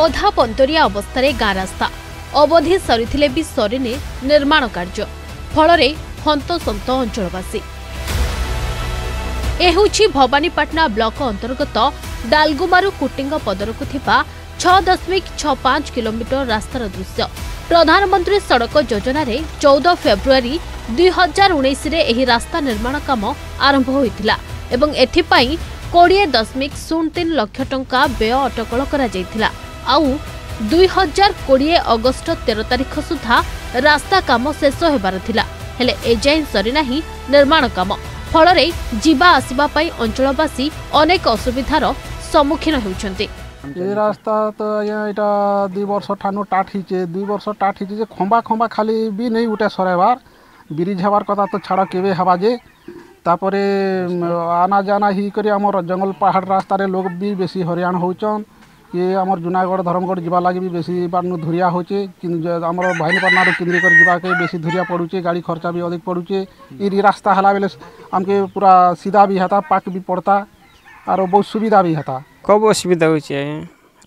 ଅଧା ପନ୍ତରିଆ ଅବସ୍ଥାରେ ଗାଁ ରାସ୍ତା ଅବଧି ସରିଥିଲେ ବି ସରିନି ନିର୍ମାଣ କାର୍ଯ୍ୟ ଫଳରେ ହନ୍ତସନ୍ତ ଅଞ୍ଚଳବାସୀ ଏହେଉଛି ଭବାନୀପାଟଣା ବ୍ଲକ ଅନ୍ତର୍ଗତ ଡାଲଗୁମାରୁ କୁଟିଙ୍ଗ ପଦରକୁ ଥିବା ଛଅ ଦଶମିକ ଛଅ ପାଞ୍ଚ କିଲୋମିଟର ରାସ୍ତାର ଦୃଶ୍ୟ ପ୍ରଧାନମନ୍ତ୍ରୀ ସଡ଼କ ଯୋଜନାରେ ଚଉଦ ଫେବୃଆରୀ ଦୁଇ ହଜାର ଉଣେଇଶରେ ଏହି ରାସ୍ତା ନିର୍ମାଣ କାମ ଆରମ୍ଭ ହୋଇଥିଲା ଏବଂ ଏଥିପାଇଁ କୋଡ଼ିଏ ଦଶମିକ ଶୂନ ତିନି ଲକ୍ଷ ଟଙ୍କା ବ୍ୟୟ ଅଟକଳ କରାଯାଇଥିଲା ଆଉ ଦୁଇ ହଜାର କୋଡ଼ିଏ ଅଗଷ୍ଟ ତେର ତାରିଖ ସୁଦ୍ଧା ରାସ୍ତା କାମ ଶେଷ ହେବାର ଥିଲା ହେଲେ ଏଯାଏଁ ସରିନାହିଁ ନିର୍ମାଣ କାମ ଫଳରେ ଯିବା ଆସିବା ପାଇଁ ଅଞ୍ଚଳବାସୀ ଅନେକ ଅସୁବିଧାର ସମ୍ମୁଖୀନ ହେଉଛନ୍ତି ଏ ରାସ୍ତା ତ ଆଜ୍ଞା ଏଇଟା ଦୁଇ ବର୍ଷ ଠାନୁ ଟାଟ୍ ହେଇଛେ ଦୁଇ ବର୍ଷ ଟାଟ୍ ହେଇଛେ ଯେ ଖମ୍ବା ଖମ୍ବା ଖାଲି ବି ନେଇ ଗୋଟେ ସରାଇବାର ବ୍ରିଜ୍ ହେବାର କଥା ତ ଛାଡ଼ କେବେ ହେବା ଯେ ତାପରେ ଆନା ଜାନା ହେଇକରି ଆମର ଜଙ୍ଗଲ ପାହାଡ଼ ରାସ୍ତାରେ ଲୋକ ବି ବେଶୀ ହଇରାଣ ହେଉଛନ୍ कि आम जूनागढ़ धरमगढ़ जी लगे भी बेसी पानु धुरिया होमर भाईपाटना केन्द्रीकर जाके बेस धुरिया पड़ुचे गाड़ी खर्चा भी अधिक पड़ुचे हम्म। इ रास्ता है आमके पूरा सीधा भी हेता पाक भी पड़ता आर बहुत सुविधा भी हेता कब असुविधा हो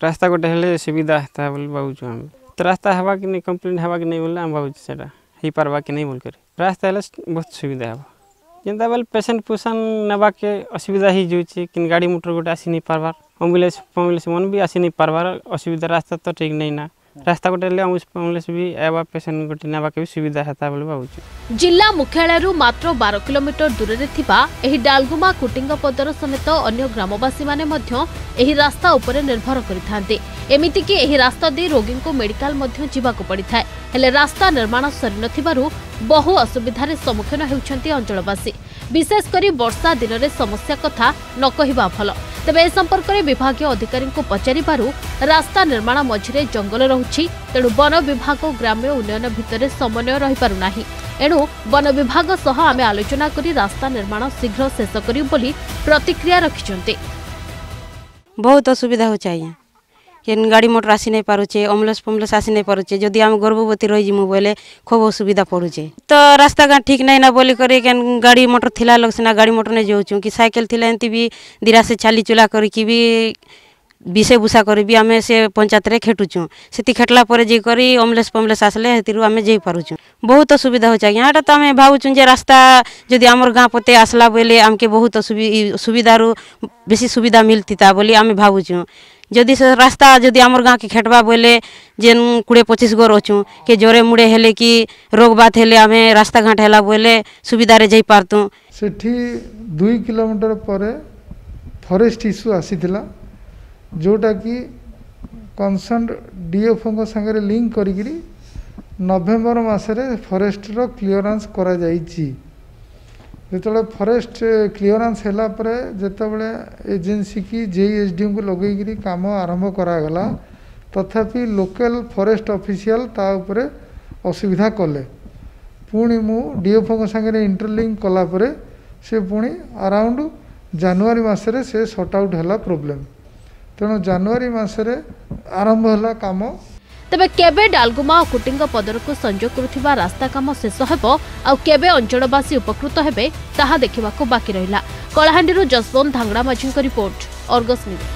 रास्ता गोटे हेल्ले सुविधा हेता तो रास्ता हवा कि नहीं कम्प्लेन हवा कि नहीं बोले आम भाव से नहीं बोलकर रास्ता है बहुत सुविधा है जेनता बेल पेसेंट पुसन नवा के असुविधा ही जुचे किन गाड़ी मोटर गोटे आसी नहीं पार्बार एम्बुलेंस फम्बुलेंस मन भी आसी नहीं पार्बार असुविधा रास्ता तो ठीक नहीं ना रास्ता गोटे एम्बुलेंस भी आवा पेसेंट गोटे नवा के सुविधा हता बोले बाबू छु जिला मुख्यालय रु मात्र 12 किलोमीटर दूर रे थिबा एही डालगुमा कुटिंग पदर समेत अन्य ग्रामवासी माने मध्य एही रास्ता उपर निर्भर करथांते एमिति कि एही रास्ता दे रोगी को मेडिकल मध्य जीवा को पड़ी थाए हेले रास्ता निर्माण सरी नथिबारु ବହୁ ଅସୁବିଧାରେ ସମ୍ମୁଖୀନ ହେଉଛନ୍ତି ଅଞ୍ଚଳବାସୀ ବିଶେଷ କରି ବର୍ଷା ଦିନରେ ସମସ୍ୟା କଥା ନ କହିବା ଭଲ ତେବେ ଏ ସମ୍ପର୍କରେ ବିଭାଗୀୟ ଅଧିକାରୀଙ୍କୁ ପଚାରିବାରୁ ରାସ୍ତା ନିର୍ମାଣ ମଝିରେ ଜଙ୍ଗଲ ରହୁଛି ତେଣୁ ବନ ବିଭାଗ ଗ୍ରାମ୍ୟ ଉନ୍ନୟନ ଭିତରେ ସମନ୍ୱୟ ରହିପାରୁନାହିଁ ଏଣୁ ବନ ବିଭାଗ ସହ ଆମେ ଆଲୋଚନା କରି ରାସ୍ତା ନିର୍ମାଣ ଶୀଘ୍ର ଶେଷ କରିବୁ ବୋଲି ପ୍ରତିକ୍ରିୟା ରଖିଛନ୍ତି ବହୁତ ଅସୁବିଧା ହେଉଛି ଆଜ୍ଞା କେନ୍ ଗାଡ଼ି ମଟର ଆସି ନାଇଁ ପାରୁଛେ ଆମ୍ବୁଲାନ୍ସ ଫାମ୍ବୁଲାନ୍ସ ଆସି ନାଇଁ ପାରୁଛେ ଯଦି ଆମେ ଗର୍ଭବତୀ ରହିଯିମୁ ବୋଇଲେ ଖୁବ୍ ଅସୁବିଧା ପଡ଼ୁଛେ ତ ରାସ୍ତାଘାଟ ଠିକ୍ ନାଇଁ ନା ବୋଲିକରି କେନ୍ ଗାଡ଼ି ମଟର ଥିଲା ଲୋକ ସିନା ଗାଡ଼ି ମଟର ନେଇ ଯାଉଛୁ କି ସାଇକେଲ ଥିଲା ଏମିତି ବି ଦିରାସେ ଚାଲିଚୁଲା କରିକି ବି ବିଷେ ବୁଷା କରି ବି ଆମେ ସେ ପଞ୍ଚାୟତରେ ଖେଟୁଛୁ ସେଠି ଖେଟିଲା ପରେ ଯାଇକରି ଅମ୍ବୁଲାନ୍ସ ଫମ୍ବୁଲାନ୍ସ ଆସିଲେ ସେଥିରୁ ଆମେ ଯାଇପାରୁଛୁ ବହୁତ ଅସୁବିଧା ହେଉଛି ଆଜ୍ଞା ଏଇଟା ତ ଆମେ ଭାବୁଛୁ ଯେ ରାସ୍ତା ଯଦି ଆମର ଗାଁ ପତେ ଆସିଲା ବୋଇଲେ ଆମକେ ବହୁତ ସୁବିଧାରୁ ବେଶୀ ସୁବିଧା ମିଳିଥିତା ବୋଲି ଆମେ ଭାବୁଛୁ ଯଦି ସେ ରାସ୍ତା ଯଦି ଆମର ଗାଁକେ ଖେଟ୍ବା ବୋଇଲେ ଯେନ୍ କୋଡ଼ିଏ ପଚିଶ ଗୋର ଅଛୁଁ କି ଜ୍ୱରେ ମୁଡ଼େ ହେଲେ କି ରୋଗବାତ ହେଲେ ଆମେ ରାସ୍ତାଘାଟ ହେଲା ବୋଇଲେ ସୁବିଧାରେ ଯାଇପାରୁତୁ ସେଠି ଦୁଇ କିଲୋମିଟର ପରେ ଫରେଷ୍ଟ ଇସ୍ୟୁ ଆସିଥିଲା ଯେଉଁଟାକି କନସର୍ଣ୍ଣ ଡିଏଫଓଙ୍କ ସାଙ୍ଗରେ ଲିଙ୍କ କରିକିରି ନଭେମ୍ବର ମାସରେ ଫରେଷ୍ଟର କ୍ଲିୟରାନ୍ସ କରାଯାଇଛି ଯେତେବେଳେ ଫରେଷ୍ଟ କ୍ଲିୟରାନ୍ସ ହେଲା ପରେ ଯେତେବେଳେ ଏଜେନ୍ସି କି ଜେଇଏସ୍ଡିଙ୍କୁ ଲଗେଇକିରି କାମ ଆରମ୍ଭ କରାଗଲା ତଥାପି ଲୋକାଲ୍ ଫରେଷ୍ଟ ଅଫିସିଆଲ୍ ତା ଉପରେ ଅସୁବିଧା କଲେ ପୁଣି ମୁଁ ଡି ଡିଏଫ୍ଓଙ୍କ ସାଙ୍ଗରେ ଇଣ୍ଟରଲିଙ୍କ କଲାପରେ ସେ ପୁଣି ଆରାଉଣ୍ଡ ଜାନୁଆରୀ ମାସରେ ସେ ସର୍ଟ ଆଉଟ୍ ହେଲା ପ୍ରୋବ୍ଲେମ୍ ତେଣୁ ଜାନୁଆରୀ ମାସରେ ଆରମ୍ଭ ହେଲା କାମ ତେବେ କେବେ ଡାଲଗୁମା ଓ କୁଟିଙ୍ଗ ପଦରକୁ ସଂଯୋଗ କରୁଥିବା ରାସ୍ତା କାମ ଶେଷ ହେବ ଆଉ କେବେ ଅଞ୍ଚଳବାସୀ ଉପକୃତ ହେବେ ତାହା ଦେଖିବାକୁ ବାକି ରହିଲା କଳାହାଣ୍ଡିରୁ ଯଶବନ୍ତ ଧାଙ୍ଗଡ଼ାମାଝୀଙ୍କ ରିପୋର୍ଟ ଅର୍ଗସ୍ ନ୍ୟୁଜ୍